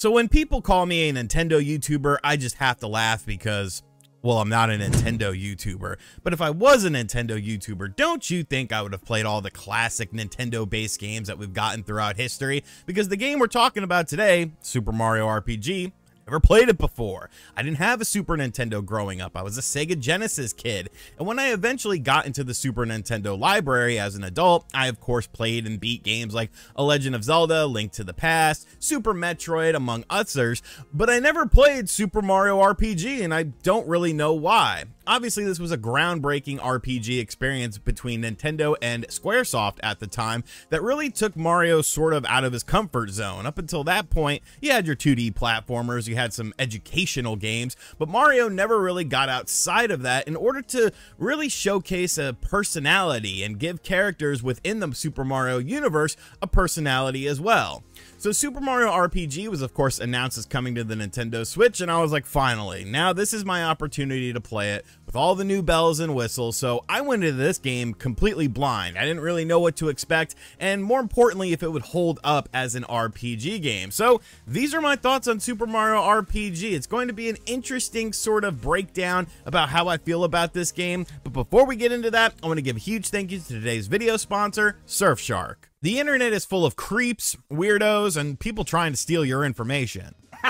So when people call me a Nintendo YouTuber, I just have to laugh because, well, I'm not a Nintendo YouTuber. But if I was a Nintendo YouTuber, don't you think I would have played all the classic Nintendo-based games that we've gotten throughout history? Because the game we're talking about today, Super Mario RPG, Never played it before. I didn't have a Super Nintendo growing up. I was a Sega Genesis kid. And when I eventually got into the Super Nintendo library as an adult, I of course played and beat games like A Legend of Zelda, Link to the Past, Super Metroid, among others, but I never played Super Mario RPG and I don't really know why. Obviously, this was a groundbreaking RPG experience between Nintendo and Squaresoft at the time that really took Mario sort of out of his comfort zone. Up until that point, you had your 2D platformers, you had some educational games, but Mario never really got outside of that in order to really showcase a personality and give characters within the Super Mario universe a personality as well. So Super Mario RPG was of course announced as coming to the Nintendo Switch and I was like finally, now this is my opportunity to play it with all the new bells and whistles. So I went into this game completely blind. I didn't really know what to expect and more importantly if it would hold up as an RPG game. So these are my thoughts on Super Mario RPG. It's going to be an interesting sort of breakdown about how I feel about this game. But before we get into that, I want to give a huge thank you to today's video sponsor, Surfshark. The internet is full of creeps, weirdos, and people trying to steal your information.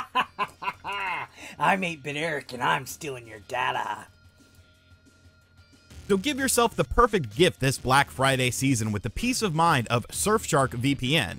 I'm 8-Bit Eric and I'm stealing your data. So give yourself the perfect gift this Black Friday season with the peace of mind of Surfshark VPN.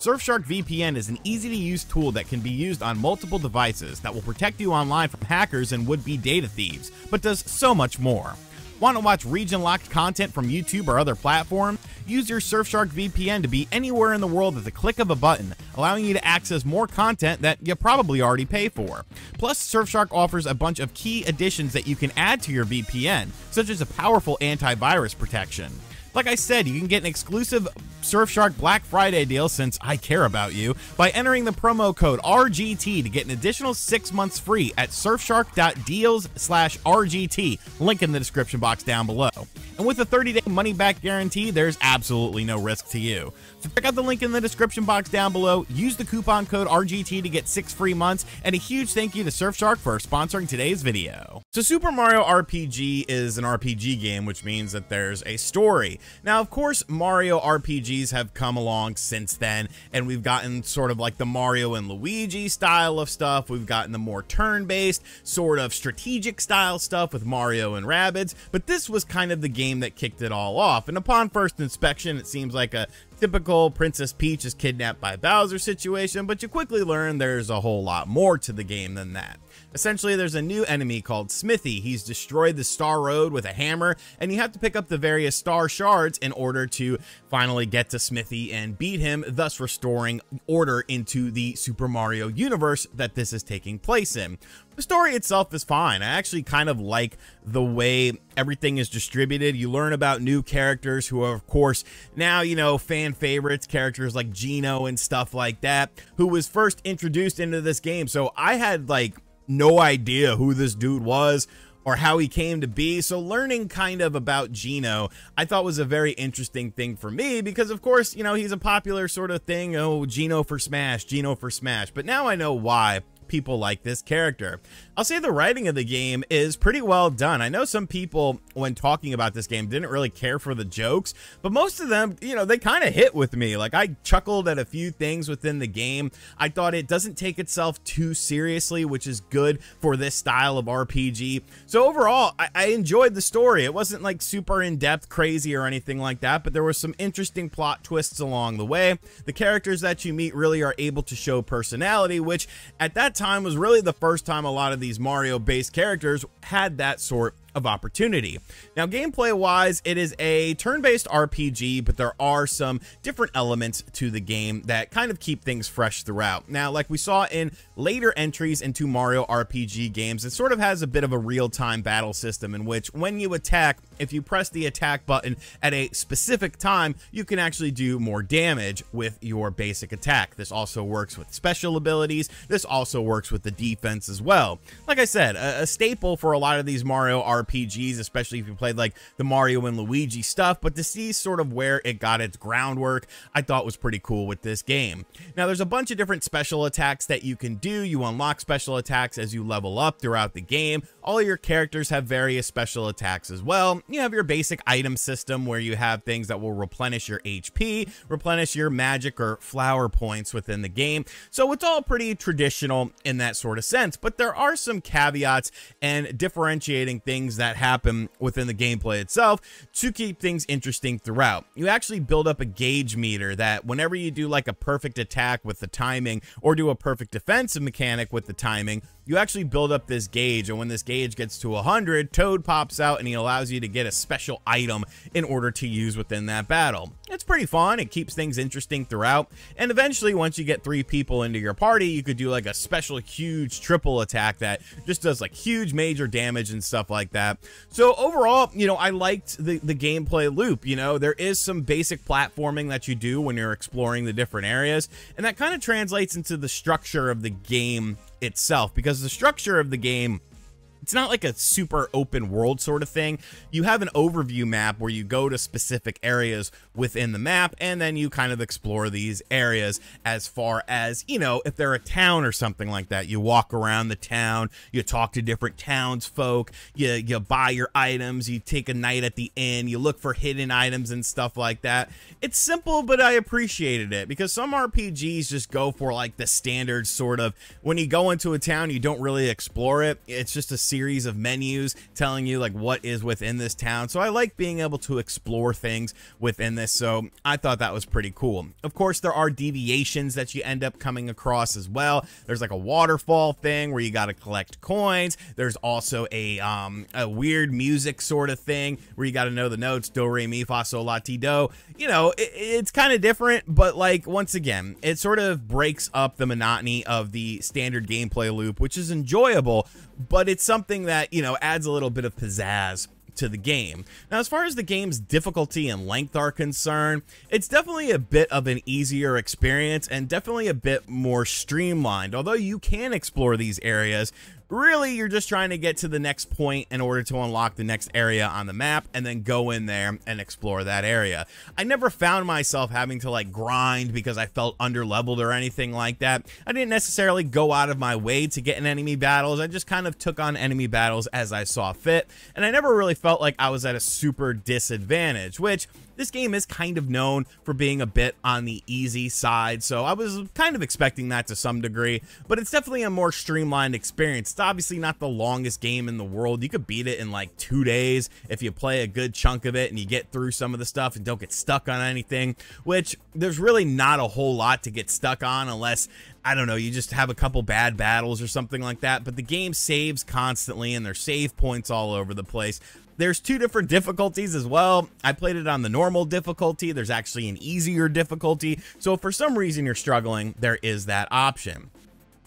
Surfshark VPN is an easy to use tool that can be used on multiple devices that will protect you online from hackers and would-be data thieves, but does so much more. Want to watch region locked content from YouTube or other platforms? Use your Surfshark VPN to be anywhere in the world at the click of a button, allowing you to access more content that you probably already pay for. Plus, Surfshark offers a bunch of key additions that you can add to your VPN, such as a powerful antivirus protection. Like I said, you can get an exclusive Surfshark Black Friday deal since I care about you by entering the promo code RGT to get an additional six months free at surfshark.deals slash RGT. Link in the description box down below. And with a 30 day money back guarantee, there's absolutely no risk to you. So check out the link in the description box down below. Use the coupon code RGT to get six free months. And a huge thank you to Surfshark for sponsoring today's video. So Super Mario RPG is an RPG game, which means that there's a story. Now, of course, Mario RPGs have come along since then, and we've gotten sort of like the Mario and Luigi style of stuff. We've gotten the more turn-based, sort of strategic style stuff with Mario and Rabbids, but this was kind of the game that kicked it all off. And upon first inspection, it seems like a typical Princess Peach is kidnapped by Bowser situation, but you quickly learn there's a whole lot more to the game than that. Essentially, there's a new enemy called Smithy. He's destroyed the Star Road with a hammer, and you have to pick up the various star shards in order to finally get to Smithy and beat him, thus restoring order into the Super Mario universe that this is taking place in. The story itself is fine. I actually kind of like the way everything is distributed. You learn about new characters who are, of course, now, you know, fan favorites, characters like Geno and stuff like that, who was first introduced into this game. So I had like no idea who this dude was or how he came to be. So learning kind of about Geno, I thought was a very interesting thing for me because of course, you know, he's a popular sort of thing. Oh, Geno for Smash, Geno for Smash. But now I know why people like this character. I'll say the writing of the game is pretty well done. I know some people, when talking about this game, didn't really care for the jokes, but most of them, you know, they kind of hit with me. Like, I chuckled at a few things within the game. I thought it doesn't take itself too seriously, which is good for this style of RPG. So overall, I, I enjoyed the story. It wasn't like super in-depth, crazy, or anything like that, but there were some interesting plot twists along the way. The characters that you meet really are able to show personality, which at that time was really the first time a lot of these Mario based characters had that sort of opportunity. Now, gameplay wise, it is a turn based RPG, but there are some different elements to the game that kind of keep things fresh throughout. Now, like we saw in later entries into Mario RPG games, it sort of has a bit of a real time battle system in which when you attack, if you press the attack button at a specific time, you can actually do more damage with your basic attack. This also works with special abilities. This also works with the defense as well. Like I said, a, a staple for a lot of these Mario RPGs RPGs, especially if you played like the Mario and Luigi stuff, but to see sort of where it got its groundwork, I thought was pretty cool with this game. Now, there's a bunch of different special attacks that you can do. You unlock special attacks as you level up throughout the game. All your characters have various special attacks as well. You have your basic item system where you have things that will replenish your HP, replenish your magic or flower points within the game. So it's all pretty traditional in that sort of sense, but there are some caveats and differentiating things that happen within the gameplay itself to keep things interesting throughout. You actually build up a gauge meter that whenever you do like a perfect attack with the timing or do a perfect defensive mechanic with the timing, you actually build up this gauge and when this gauge gets to 100 toad pops out and he allows you to get a special item in order to use within that battle. It's pretty fun. It keeps things interesting throughout. And eventually once you get three people into your party you could do like a special huge triple attack that just does like huge major damage and stuff like that. So overall you know i liked the the gameplay loop you know? There is some basic platforming that you do when you're exploring the different areas and that kind of translates into the structure of the game itself because the structure of the game it's not like a super open world sort of thing. You have an overview map where you go to specific areas within the map and then you kind of explore these areas as far as, you know, if they're a town or something like that, you walk around the town, you talk to different townsfolk, you, you buy your items, you take a night at the inn, you look for hidden items and stuff like that. It's simple, but I appreciated it because some RPGs just go for like the standard sort of when you go into a town, you don't really explore it. It's just a series of menus telling you like what is within this town. So I like being able to explore things within this. So I thought that was pretty cool. Of course, there are deviations that you end up coming across as well. There's like a waterfall thing where you got to collect coins. There's also a um a weird music sort of thing where you got to know the notes do re mi fa sol la ti do. You know, it, it's kind of different, but like once again, it sort of breaks up the monotony of the standard gameplay loop, which is enjoyable, but it's something that, you know, adds a little bit of pizzazz to the game. Now, as far as the game's difficulty and length are concerned, it's definitely a bit of an easier experience and definitely a bit more streamlined. Although you can explore these areas really you're just trying to get to the next point in order to unlock the next area on the map and then go in there and explore that area. I never found myself having to like grind because I felt under leveled or anything like that. I didn't necessarily go out of my way to get in enemy battles. I just kind of took on enemy battles as I saw fit. And I never really felt like I was at a super disadvantage, which this game is kind of known for being a bit on the easy side, so I was kind of expecting that to some degree, but it's definitely a more streamlined experience. It's obviously not the longest game in the world. You could beat it in like two days if you play a good chunk of it and you get through some of the stuff and don't get stuck on anything, which there's really not a whole lot to get stuck on unless I don't know, you just have a couple bad battles or something like that, but the game saves constantly and there's save points all over the place. There's two different difficulties as well. I played it on the normal difficulty. There's actually an easier difficulty. So if for some reason you're struggling, there is that option.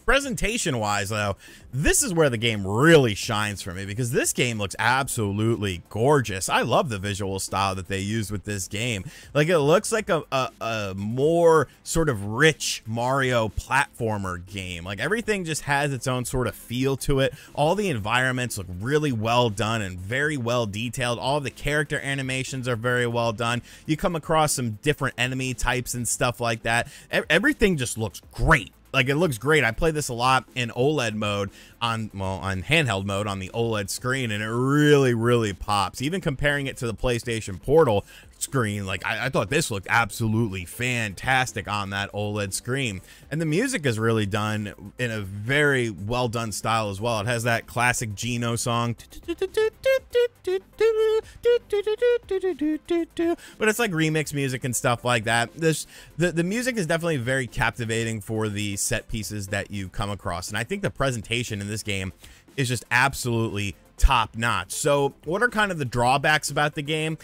Presentation wise, though, this is where the game really shines for me because this game looks absolutely gorgeous. I love the visual style that they use with this game. Like it looks like a, a, a more sort of rich Mario platformer game. Like everything just has its own sort of feel to it. All the environments look really well done and very well detailed. All the character animations are very well done. You come across some different enemy types and stuff like that. Everything just looks great like it looks great. I play this a lot in OLED mode on well on handheld mode on the OLED screen, and it really really pops. Even comparing it to the PlayStation Portal screen, like I, I, thought this looked absolutely fantastic on that OLED screen. And the music is really done in a very well done style as well. It has that classic Geno song, but it's like remix music and stuff like that. This the the music is definitely very captivating for the set pieces that you come across, and I think the presentation in this game is just absolutely top notch. So, what are kind of the drawbacks about the game?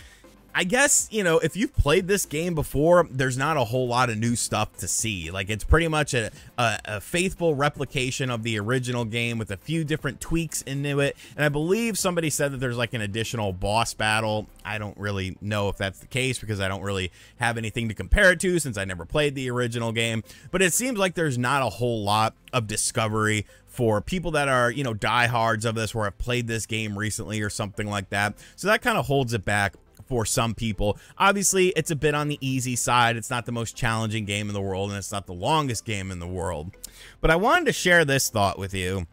I guess, you know, if you've played this game before, there's not a whole lot of new stuff to see. Like, it's pretty much a, a, a, faithful replication of the original game with a few different tweaks into it. And I believe somebody said that there's like an additional boss battle. I don't really know if that's the case because I don't really have anything to compare it to since I never played the original game. But it seems like there's not a whole lot of discovery for people that are, you know, diehards of this or have played this game recently or something like that. So that kind of holds it back for some people. Obviously, it's a bit on the easy side. It's not the most challenging game in the world, and it's not the longest game in the world. But I wanted to share this thought with you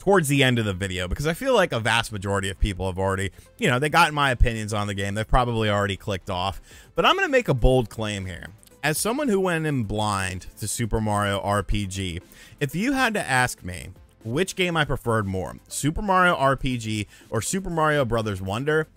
towards the end of the video because I feel like a vast majority of people have already, you know, they got my opinions on the game. They've probably already clicked off. But I'm going to make a bold claim here. As someone who went in blind to Super Mario RPG, if you had to ask me which game I preferred more, Super Mario RPG or Super Mario Brothers Wonder,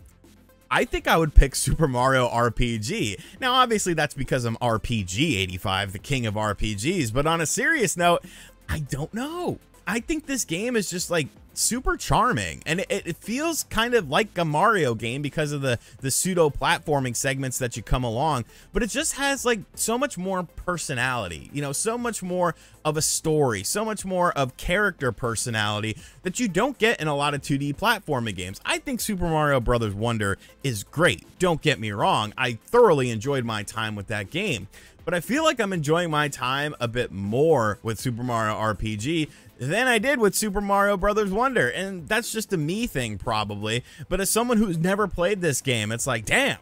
I think I would pick Super Mario RPG. Now, obviously, that's because I'm RPG 85, the king of RPGs. But on a serious note, I don't know. I think this game is just like super charming. And it, it, feels kind of like a Mario game because of the the pseudo platforming segments that you come along. But it just has like so much more personality you know so much more of a story so much more of character personality that you don't get in a lot of 2D platforming games. I think Super Mario Brothers Wonder is great. Don't get me wrong. I thoroughly enjoyed my time with that game. But I feel like I'm enjoying my time a bit more with Super Mario RPG than I did with Super Mario Brothers Wonder. And that's just a me thing, probably. But as someone who's never played this game, it's like, damn,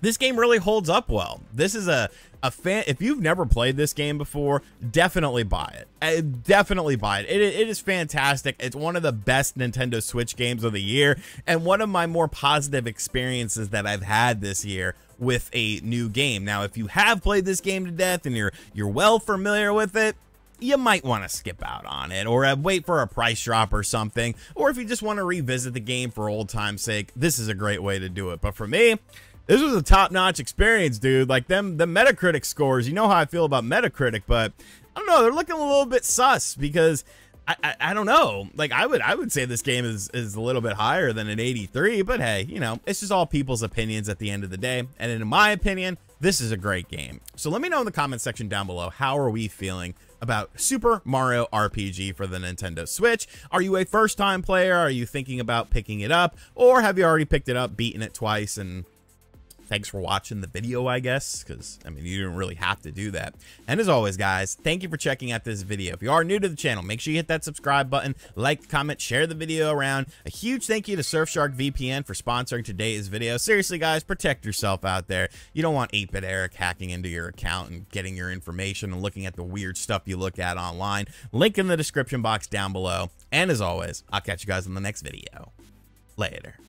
this game really holds up well. This is a a fan. If you've never played this game before, definitely buy it. Uh, definitely buy it. it. It is fantastic. It's one of the best Nintendo Switch games of the year, and one of my more positive experiences that I've had this year with a new game. Now, if you have played this game to death and you're you're well familiar with it, you might want to skip out on it or uh, wait for a price drop or something. Or if you just want to revisit the game for old time's sake, this is a great way to do it. But for me, this was a top-notch experience, dude. Like them, the Metacritic scores. You know how I feel about Metacritic, but I don't know. They're looking a little bit sus because I, I, I, don't know. Like I would I would say this game is is a little bit higher than an 83, but hey, you know, it's just all people's opinions at the end of the day. And in my opinion, this is a great game. So let me know in the comment section down below how are we feeling about Super Mario RPG for the Nintendo Switch. Are you a first-time player? Are you thinking about picking it up? Or have you already picked it up, beaten it twice, and thanks for watching the video, I guess, because, I mean, you didn't really have to do that. And as always, guys, thank you for checking out this video. If you are new to the channel, make sure you hit that subscribe button, like, comment, share the video around. A huge thank you to Surfshark VPN for sponsoring today's video. Seriously, guys, protect yourself out there. You don't want 8-Bit Eric hacking into your account and getting your information and looking at the weird stuff you look at online. Link in the description box down below. And as always, I'll catch you guys in the next video. Later.